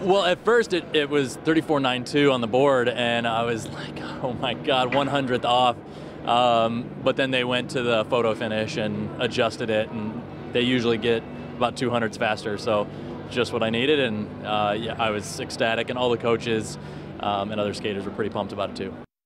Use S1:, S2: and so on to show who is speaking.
S1: Well, at first it, it was 34.92 on the board, and I was like, oh my God, 100th off. Um, but then they went to the photo finish and adjusted it, and they usually get about 200s faster. So just what I needed, and uh, yeah, I was ecstatic, and all the coaches um, and other skaters were pretty pumped about it too.